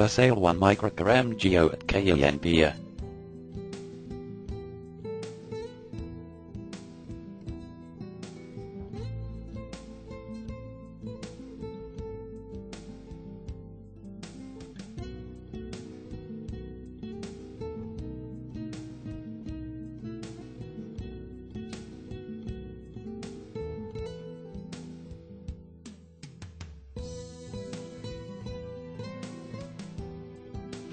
For sale 1 microgram geo at KENPA.